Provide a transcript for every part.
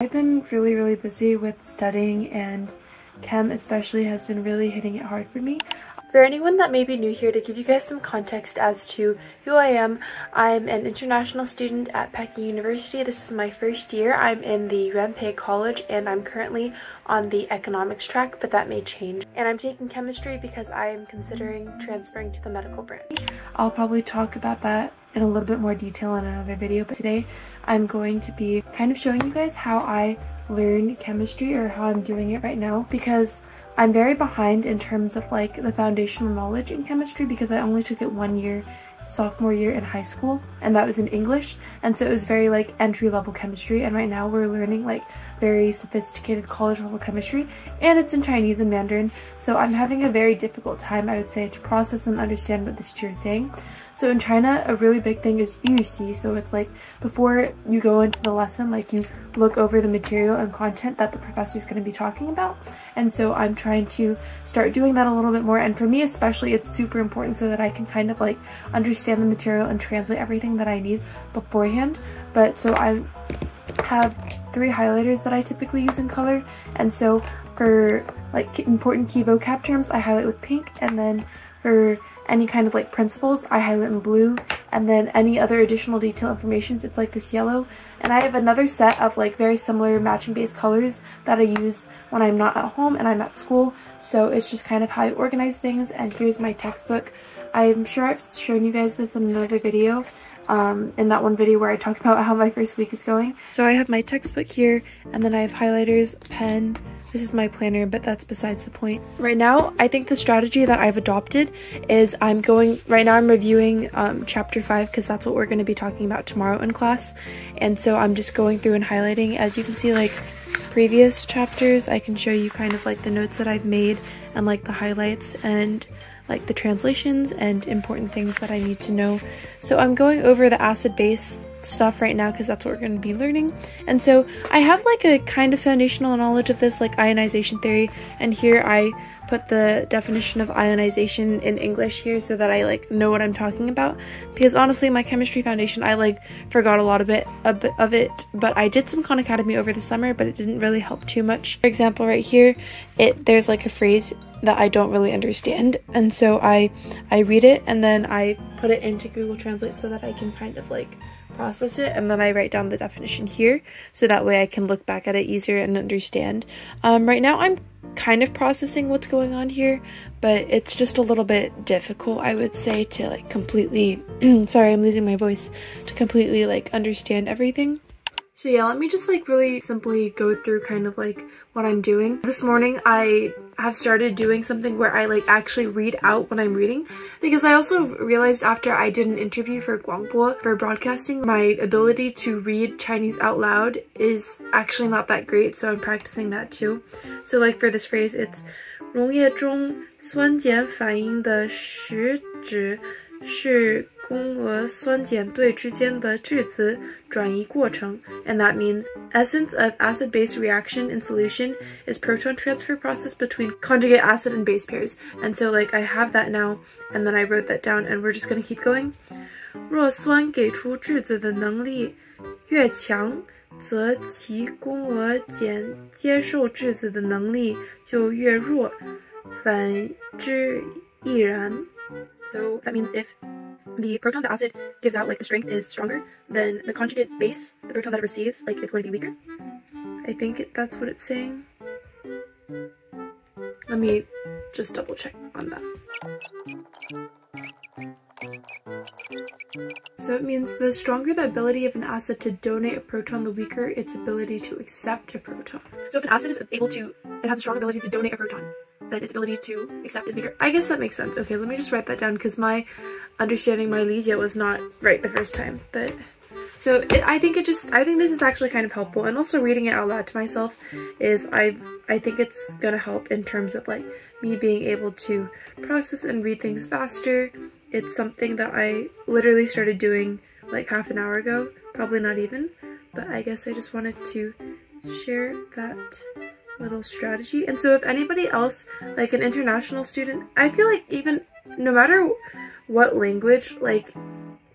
I've been really, really busy with studying and chem especially has been really hitting it hard for me. For anyone that may be new here, to give you guys some context as to who I am, I'm an international student at Peking University. This is my first year. I'm in the Yuanpei College and I'm currently on the economics track, but that may change. And I'm taking chemistry because I am considering transferring to the medical branch. I'll probably talk about that in a little bit more detail in another video, but today I'm going to be kind of showing you guys how I learn chemistry or how I'm doing it right now because I'm very behind in terms of like the foundational knowledge in chemistry because I only took it one year sophomore year in high school and that was in English and so it was very like entry level chemistry and right now we're learning like very sophisticated college level chemistry and it's in Chinese and Mandarin so I'm having a very difficult time I would say to process and understand what this teacher is saying so in China, a really big thing is yuxi. So it's like before you go into the lesson, like you look over the material and content that the professor is going to be talking about. And so I'm trying to start doing that a little bit more. And for me especially, it's super important so that I can kind of like understand the material and translate everything that I need beforehand. But so I have three highlighters that I typically use in color. And so for like important key vocab terms, I highlight with pink. And then for any kind of like principles, I highlight in blue, and then any other additional detail information, it's like this yellow. And I have another set of like very similar matching base colors that I use when I'm not at home and I'm at school. So it's just kind of how I organize things, and here's my textbook. I'm sure I've shown you guys this in another video, um, in that one video where I talked about how my first week is going. So I have my textbook here, and then I have highlighters, pen, this is my planner, but that's besides the point. Right now, I think the strategy that I've adopted is I'm going, right now I'm reviewing um, chapter 5 because that's what we're going to be talking about tomorrow in class. And so I'm just going through and highlighting. As you can see, like previous chapters, I can show you kind of like the notes that I've made and like the highlights and like the translations and important things that I need to know. So I'm going over the acid base stuff right now because that's what we're going to be learning. And so I have like a kind of foundational knowledge of this like ionization theory and here I put the definition of ionization in English here so that I like know what I'm talking about because honestly my chemistry foundation I like forgot a lot of it a bit of it but I did some Khan Academy over the summer but it didn't really help too much. For example right here it there's like a phrase that I don't really understand and so I I read it and then I put it into Google Translate so that I can kind of like process it and then I write down the definition here so that way I can look back at it easier and understand. Um, right now I'm kind of processing what's going on here but it's just a little bit difficult I would say to like completely sorry I'm losing my voice to completely like understand everything. So yeah, let me just like really simply go through kind of like what I'm doing. This morning I have started doing something where I like actually read out what I'm reading because I also realized after I did an interview for Guangbo for broadcasting, my ability to read Chinese out loud is actually not that great, so I'm practicing that too. So like for this phrase, it's 溶液中酸碱反应的实质是 共轭酸碱对之间的质子转移过程, and that means essence of acid-base reaction in solution is proton transfer process between conjugate acid and base pairs. And so like I have that now, and then I wrote that down, and we're just going to keep going. 若酸给出质子的能力越强，则其共轭碱接受质子的能力就越弱，反之亦然。So that means if the proton the acid gives out, like the strength is stronger, then the conjugate base, the proton that it receives, like it's going to be weaker. I think that's what it's saying. Let me just double check on that. So it means the stronger the ability of an acid to donate a proton, the weaker its ability to accept a proton. So if an acid is able to, it has a strong ability to donate a proton, then its ability to accept is weaker. I guess that makes sense. Okay, let me just write that down because my understanding my Lysia was not right the first time. But so it, I think it just, I think this is actually kind of helpful. And also reading it out loud to myself is I, I think it's gonna help in terms of like me being able to process and read things faster. It's something that I literally started doing like half an hour ago, probably not even, but I guess I just wanted to share that little strategy. And so if anybody else, like an international student, I feel like even no matter what language, like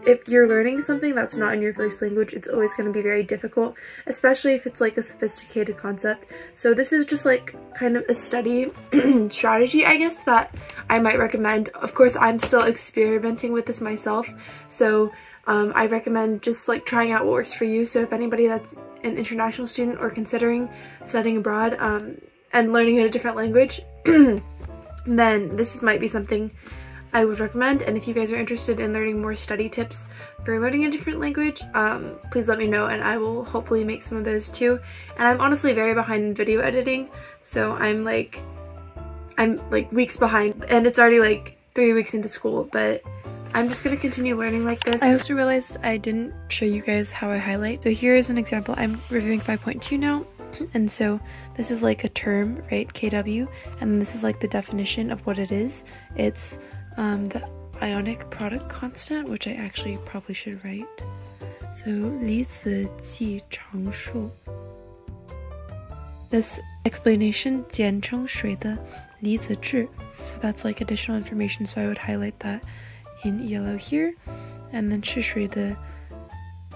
if you're learning something that's not in your first language, it's always going to be very difficult, especially if it's like a sophisticated concept. So this is just like kind of a study strategy, I guess, that I might recommend. Of course, I'm still experimenting with this myself, so um, I recommend just like trying out what works for you. So if anybody that's an international student or considering studying abroad um, and learning in a different language, then this might be something I would recommend. And if you guys are interested in learning more study tips for learning a different language, um, please let me know and I will hopefully make some of those too. And I'm honestly very behind in video editing, so I'm like, I'm like weeks behind and it's already like three weeks into school, but I'm just gonna continue learning like this. I also realized I didn't show you guys how I highlight. So here's an example. I'm reviewing 5.2 now. And so this is like a term, right, KW, and this is like the definition of what it is. It's um, the ionic product constant, which I actually probably should write. So 离子积常数. This explanation 简称水的离子质. So that's like additional information, so I would highlight that in yellow here, and then Shishri, the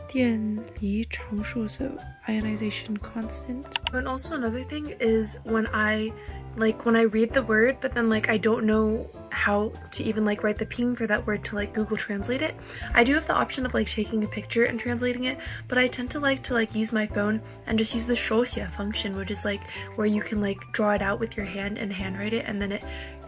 Dianli Changshu, so ionization constant. And also another thing is when I like when I read the word but then like I don't know how to even like write the ping for that word to like Google translate it. I do have the option of like taking a picture and translating it, but I tend to like to like use my phone and just use the shouxie function which is like where you can like draw it out with your hand and handwrite it and then it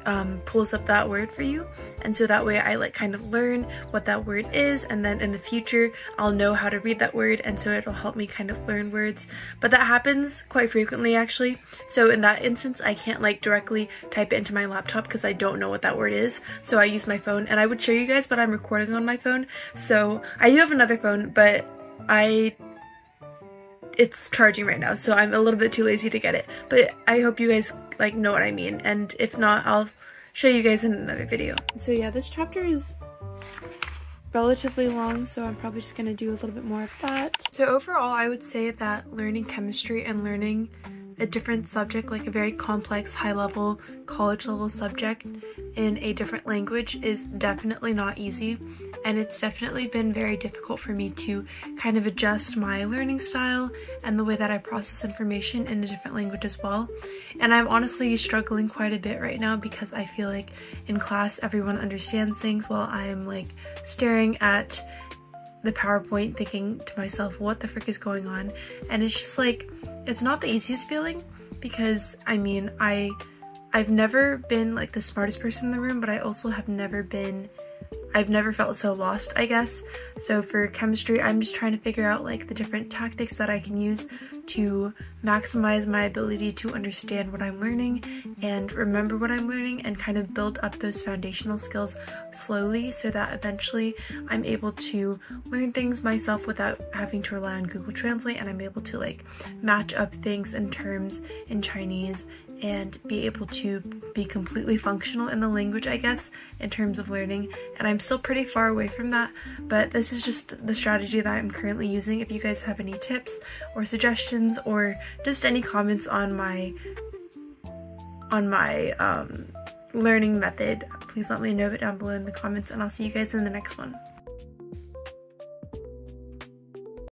um, pulls up that word for you. And so that way I like kind of learn what that word is and then in the future I'll know how to read that word and so it'll help me kind of learn words. But that happens quite frequently actually. So in that instance I can't like directly type it into my laptop because I don't know what that word is. So I use my phone and I would show you guys but I'm recording on my phone. So I do have another phone but I it's charging right now, so I'm a little bit too lazy to get it. But I hope you guys like know what I mean, and if not, I'll show you guys in another video. So yeah, this chapter is relatively long, so I'm probably just gonna do a little bit more of that. So overall, I would say that learning chemistry and learning a different subject, like a very complex, high level, college level subject in a different language is definitely not easy and it's definitely been very difficult for me to kind of adjust my learning style and the way that I process information in a different language as well. And I'm honestly struggling quite a bit right now because I feel like in class everyone understands things while I'm like staring at the PowerPoint thinking to myself, what the frick is going on? And it's just like, it's not the easiest feeling because I mean, I I've never been like the smartest person in the room, but I also have never been I've never felt so lost, I guess. So for chemistry, I'm just trying to figure out like the different tactics that I can use to maximize my ability to understand what I'm learning and remember what I'm learning and kind of build up those foundational skills slowly so that eventually I'm able to learn things myself without having to rely on Google Translate and I'm able to like match up things and terms in Chinese and be able to be completely functional in the language, I guess, in terms of learning. And I'm still pretty far away from that, but this is just the strategy that I'm currently using. If you guys have any tips or suggestions or just any comments on my on my um, learning method, please let me know it down below in the comments and I'll see you guys in the next one.